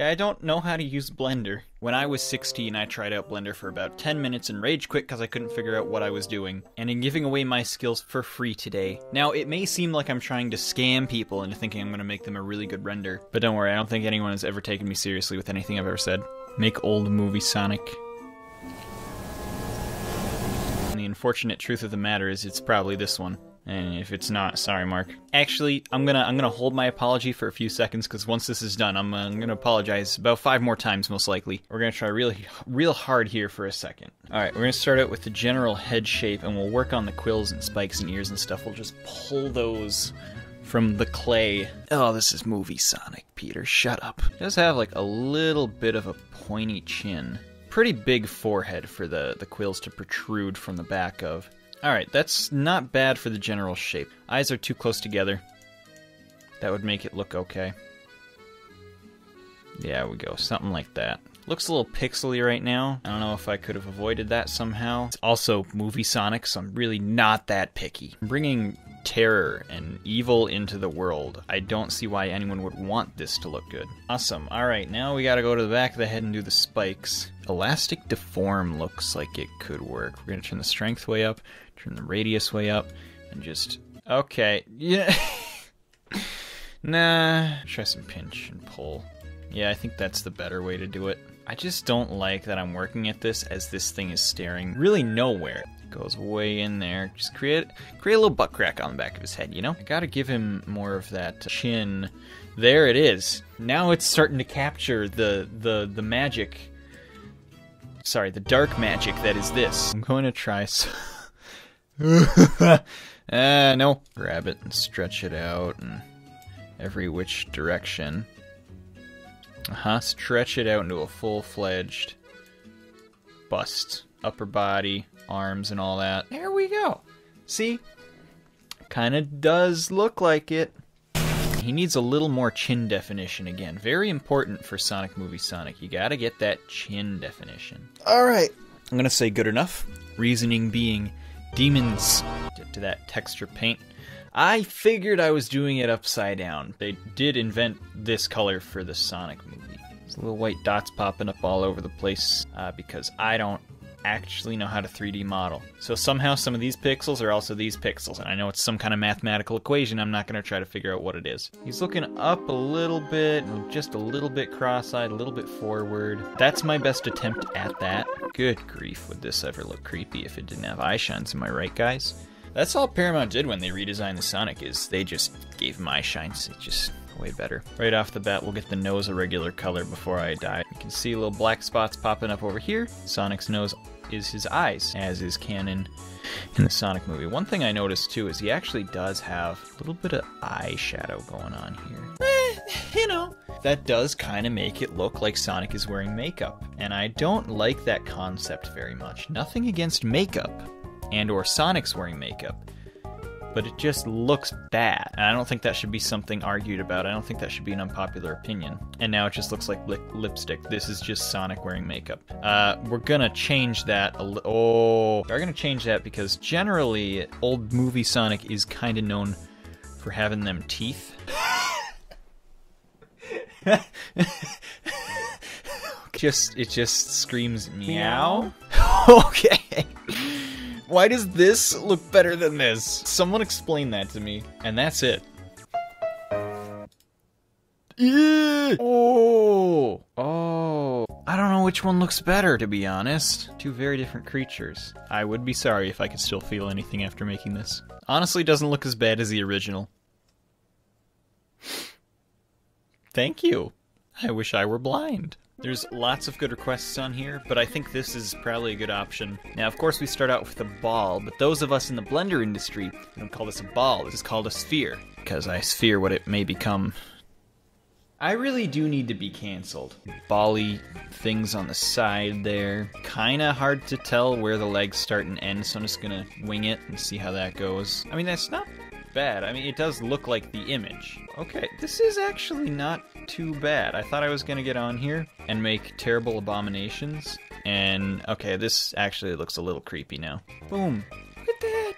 Yeah, I don't know how to use Blender. When I was 16, I tried out Blender for about 10 minutes and rage quit because I couldn't figure out what I was doing. And in giving away my skills for free today. Now, it may seem like I'm trying to scam people into thinking I'm going to make them a really good render, but don't worry, I don't think anyone has ever taken me seriously with anything I've ever said. Make old movie Sonic. And the unfortunate truth of the matter is it's probably this one. And if it's not, sorry, Mark. Actually, I'm gonna I'm gonna hold my apology for a few seconds because once this is done, I'm, uh, I'm gonna apologize about five more times, most likely. We're gonna try really real hard here for a second. All right, we're gonna start out with the general head shape, and we'll work on the quills and spikes and ears and stuff. We'll just pull those from the clay. Oh, this is movie Sonic, Peter. Shut up. It does have like a little bit of a pointy chin. Pretty big forehead for the, the quills to protrude from the back of. Alright, that's not bad for the general shape. Eyes are too close together. That would make it look okay. Yeah, we go. Something like that. Looks a little pixely right now. I don't know if I could have avoided that somehow. It's also movie Sonic, so I'm really not that picky. I'm bringing terror and evil into the world. I don't see why anyone would want this to look good. Awesome. Alright, now we gotta go to the back of the head and do the spikes. Elastic Deform looks like it could work. We're gonna turn the strength way up, turn the radius way up, and just... Okay. Yeah. nah. Try some pinch and pull. Yeah, I think that's the better way to do it. I just don't like that I'm working at this as this thing is staring really nowhere. It goes way in there. Just create create a little butt crack on the back of his head, you know? I gotta give him more of that chin. There it is. Now it's starting to capture the the the magic. Sorry, the dark magic that is this. I'm going to try. So uh, no. Grab it and stretch it out and every which direction. Uh huh. Stretch it out into a full fledged bust. Upper body, arms, and all that. There we go. See? Kind of does look like it. He needs a little more chin definition again. Very important for Sonic Movie Sonic. You gotta get that chin definition. Alright. I'm gonna say good enough. Reasoning being demons. Get to that texture paint. I figured I was doing it upside down. They did invent this color for the Sonic movie. There's little white dots popping up all over the place uh, because I don't actually know how to 3D model. So somehow some of these pixels are also these pixels, and I know it's some kind of mathematical equation. I'm not going to try to figure out what it is. He's looking up a little bit, just a little bit cross-eyed, a little bit forward. That's my best attempt at that. Good grief, would this ever look creepy if it didn't have eye shines? Am I right, guys? That's all Paramount did when they redesigned the Sonic is they just gave him eye shines. It just way better. Right off the bat, we'll get the nose a regular color before I die. You can see little black spots popping up over here. Sonic's nose is his eyes, as is canon in the Sonic movie. One thing I noticed too is he actually does have a little bit of eyeshadow going on here. Eh, you know, that does kind of make it look like Sonic is wearing makeup. And I don't like that concept very much. Nothing against makeup and or Sonic's wearing makeup. But it just looks bad. And I don't think that should be something argued about. I don't think that should be an unpopular opinion. And now it just looks like lip- lipstick. This is just Sonic wearing makeup. Uh, we're gonna change that a li- Oh, we're gonna change that because generally, old movie Sonic is kind of known for having them teeth. just it just screams meow. okay. Why does this look better than this? Someone explain that to me. And that's it. Oh. Oh. I don't know which one looks better, to be honest. Two very different creatures. I would be sorry if I could still feel anything after making this. Honestly, doesn't look as bad as the original. Thank you. I wish I were blind. There's lots of good requests on here, but I think this is probably a good option. Now, of course, we start out with a ball, but those of us in the blender industry don't call this a ball. This is called a sphere, because I sphere what it may become. I really do need to be canceled. Bally things on the side there. Kinda hard to tell where the legs start and end, so I'm just gonna wing it and see how that goes. I mean, that's not bad. I mean, it does look like the image. Okay, this is actually not too bad. I thought I was gonna get on here and make terrible abominations. And, okay, this actually looks a little creepy now. Boom. Look at that!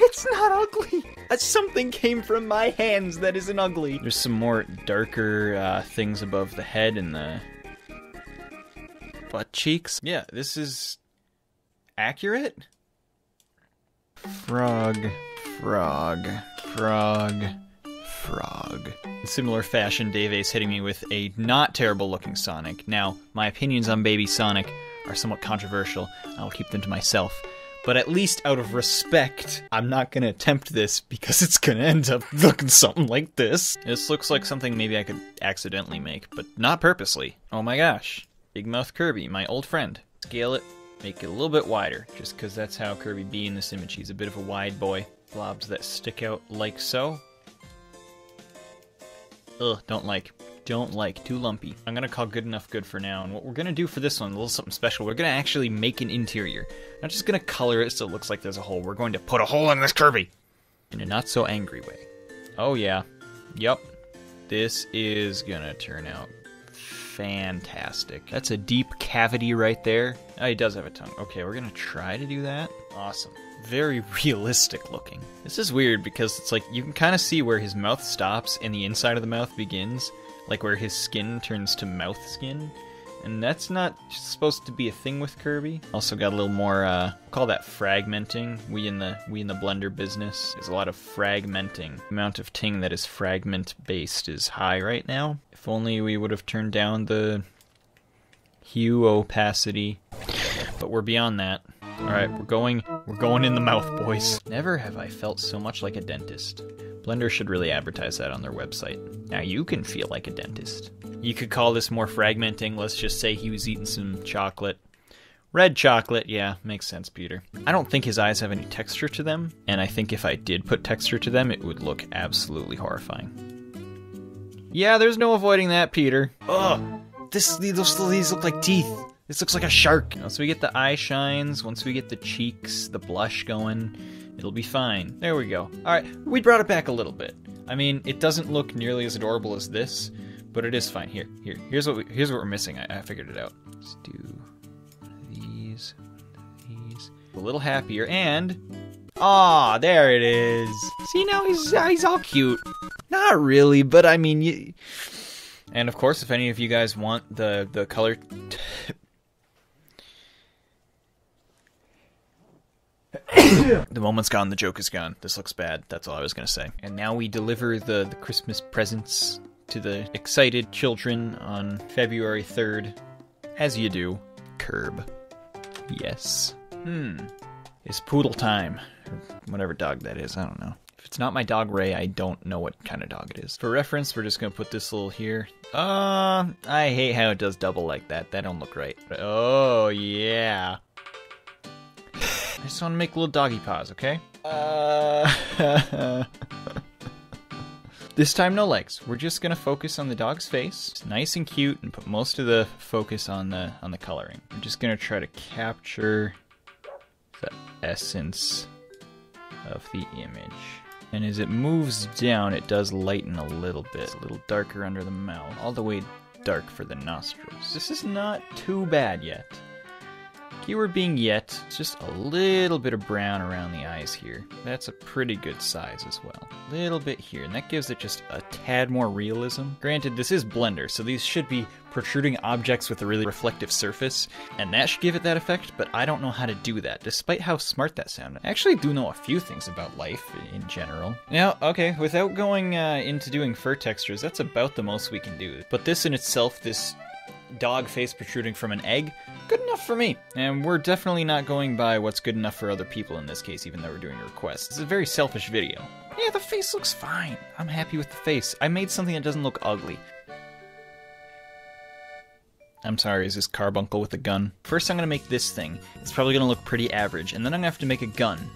It's not ugly. Something came from my hands that isn't ugly. There's some more darker uh, things above the head and the butt cheeks. Yeah, this is accurate. Frog, frog, frog, frog. In similar fashion, Dave Ace hitting me with a not terrible looking Sonic. Now, my opinions on Baby Sonic are somewhat controversial. I'll keep them to myself. But at least out of respect, I'm not gonna attempt this because it's gonna end up looking something like this. This looks like something maybe I could accidentally make, but not purposely. Oh my gosh. Big Mouth Kirby, my old friend. Scale it, make it a little bit wider, just because that's how Kirby be in this image. He's a bit of a wide boy. Blobs that stick out like so. Ugh, don't like. Don't like. Too lumpy. I'm gonna call good enough good for now. And what we're gonna do for this one, a little something special, we're gonna actually make an interior. Not just gonna color it so it looks like there's a hole. We're going to put a hole in this Kirby! In a not so angry way. Oh yeah. Yep. This is gonna turn out fantastic. That's a deep cavity right there. Oh, he does have a tongue. Okay, we're gonna try to do that. Awesome. Very realistic looking. This is weird because it's like you can kind of see where his mouth stops and the inside of the mouth begins, like where his skin turns to mouth skin. And that's not supposed to be a thing with Kirby. Also got a little more uh call that fragmenting. We in the we in the blender business. There's a lot of fragmenting. The amount of ting that is fragment based is high right now. If only we would have turned down the hue opacity. But we're beyond that. Alright, we're going we're going in the mouth, boys. Never have I felt so much like a dentist. Blender should really advertise that on their website. Now you can feel like a dentist. You could call this more fragmenting. Let's just say he was eating some chocolate. Red chocolate, yeah, makes sense, Peter. I don't think his eyes have any texture to them, and I think if I did put texture to them, it would look absolutely horrifying. Yeah, there's no avoiding that, Peter. Ugh, this these, these look like teeth. This looks like a shark. Once we get the eye shines, once we get the cheeks, the blush going, it'll be fine. There we go. All right, we brought it back a little bit. I mean, it doesn't look nearly as adorable as this, but it is fine. Here, here, here's what we, here's what we're missing. I, I figured it out. Let's do these, these. A little happier, and ah, there it is. See now he's he's all cute. Not really, but I mean. And of course, if any of you guys want the the color. the moment's gone, the joke is gone. This looks bad. That's all I was gonna say. And now we deliver the, the Christmas presents to the excited children on February 3rd. As you do. Curb. Yes. Hmm. It's poodle time. Whatever dog that is, I don't know. If it's not my dog Ray, I don't know what kind of dog it is. For reference, we're just gonna put this little here. Uh, I hate how it does double like that. That don't look right. Oh, yeah. I just want to make little doggy paws, okay? Uh... this time, no legs. We're just gonna focus on the dog's face. It's nice and cute, and put most of the focus on the on the coloring. I'm just gonna try to capture the essence of the image. And as it moves down, it does lighten a little bit. It's a little darker under the mouth, all the way dark for the nostrils. This is not too bad yet. Keyword being yet, it's just a little bit of brown around the eyes here. That's a pretty good size as well. Little bit here, and that gives it just a tad more realism. Granted, this is Blender, so these should be protruding objects with a really reflective surface, and that should give it that effect, but I don't know how to do that, despite how smart that sounded. I actually do know a few things about life in general. Now, okay, without going uh, into doing fur textures, that's about the most we can do. But this in itself, this dog face protruding from an egg, good enough for me. And we're definitely not going by what's good enough for other people in this case, even though we're doing a request. It's a very selfish video. Yeah, the face looks fine. I'm happy with the face. I made something that doesn't look ugly. I'm sorry, is this carbuncle with a gun? First I'm gonna make this thing. It's probably gonna look pretty average, and then I'm gonna have to make a gun.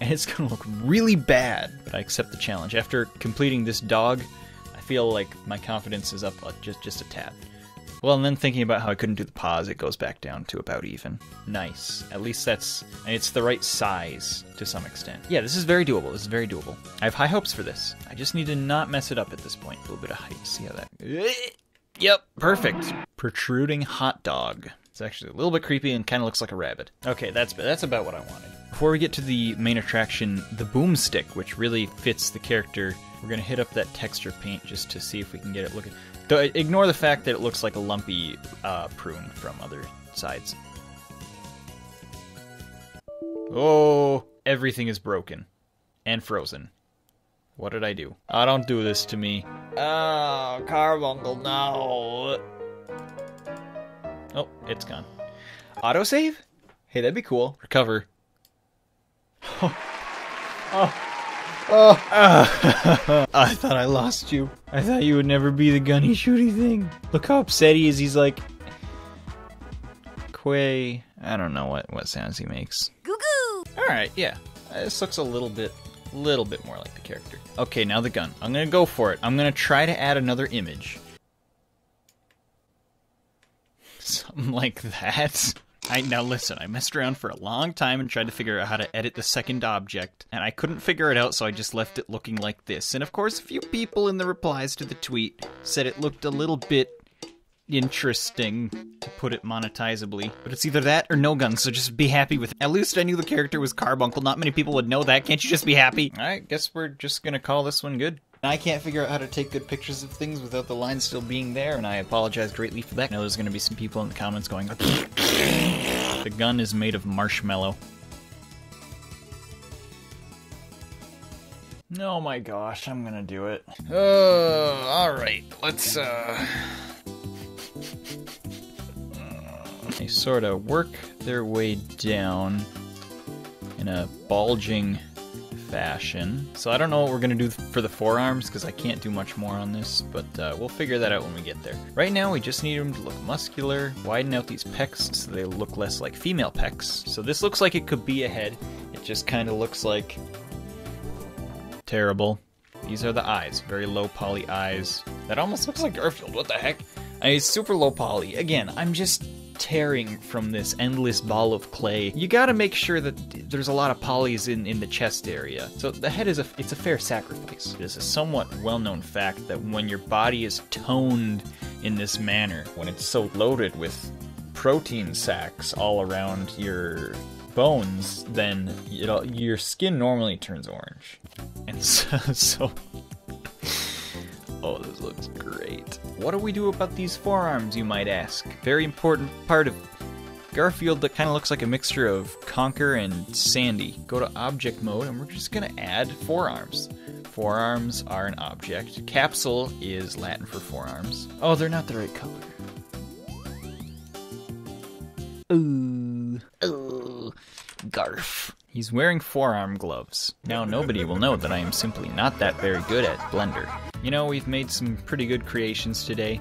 And it's gonna look really bad, but I accept the challenge. After completing this dog, I feel like my confidence is up uh, just, just a tad. Well, and then thinking about how I couldn't do the pause, it goes back down to about even. Nice. At least that's, it's the right size to some extent. Yeah, this is very doable. This is very doable. I have high hopes for this. I just need to not mess it up at this point. A little bit of height. See how that. Eh, yep, perfect. Protruding hot dog. It's actually a little bit creepy and kind of looks like a rabbit. Okay, that's that's about what I wanted. Before we get to the main attraction, the boomstick, which really fits the character, we're gonna hit up that texture paint just to see if we can get it looking. Ignore the fact that it looks like a lumpy uh, prune from other sides. Oh, everything is broken and frozen. What did I do? I don't do this to me. Oh, Carbuncle, no. Oh, it's gone. Autosave? Hey, that'd be cool. Recover. Oh. Oh. I thought I lost you. I thought you would never be the gunny shooty thing. Look how upset he is. He's like. Quay. I don't know what, what sounds he makes. Goo goo! Alright, yeah. Uh, This looks a little bit little bit more like the character. Okay, now the gun. I'm gonna go for it. I'm gonna try to add another image. Something like that. I now listen, I messed around for a long time and tried to figure out how to edit the second object, and I couldn't figure it out, so I just left it looking like this. And of course, a few people in the replies to the tweet said it looked a little bit interesting to put it monetizably. But it's either that or no guns, so just be happy with it. At least I knew the character was Carbuncle. Not many people would know that. Can't you just be happy? Alright, guess we're just gonna call this one good. I can't figure out how to take good pictures of things without the line still being there, and I apologize greatly for that. I know there's gonna be some people in the comments going, The gun is made of marshmallow. Oh my gosh, I'm gonna do it. Oh, alright, let's, uh. They sort of work their way down in a bulging fashion. So I don't know what we're gonna do for the forearms because I can't do much more on this, but uh, we'll figure that out when we get there. Right now, we just need them to look muscular, widen out these pecs so they look less like female pecs. So this looks like it could be a head. It just kind of looks like terrible. These are the eyes, very low poly eyes. That almost looks like Garfield. What the heck? I mean, super low poly. Again, I'm just tearing from this endless ball of clay. You gotta make sure that there's a lot of polys in, in the chest area. So the head is a it's a fair sacrifice. It is a somewhat well-known fact that when your body is toned in this manner, when it's so loaded with protein sacs all around your bones, then your skin normally turns orange. And so, so Oh, this looks great. What do we do about these forearms, you might ask? Very important part of Garfield that kind of looks like a mixture of Conker and Sandy. Go to object mode and we're just gonna add forearms. Forearms are an object. Capsule is Latin for forearms. Oh, they're not the right color. Ooh. Ooh. Garf. He's wearing forearm gloves. Now nobody will know that I am simply not that very good at Blender. You know, we've made some pretty good creations today.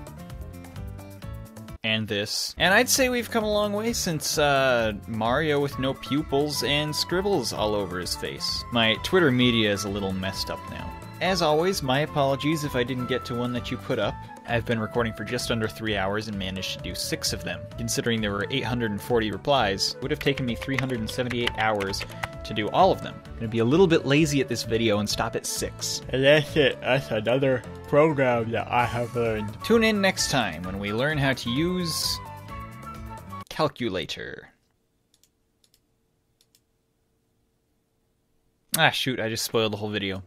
And this. And I'd say we've come a long way since uh, Mario with no pupils and scribbles all over his face. My Twitter media is a little messed up now. As always, my apologies if I didn't get to one that you put up. I've been recording for just under three hours and managed to do six of them. Considering there were 840 replies, would have taken me 378 hours to do all of them. I'm gonna be a little bit lazy at this video and stop at six. And that's it. That's another program that I have learned. Tune in next time when we learn how to use calculator. Ah, shoot, I just spoiled the whole video.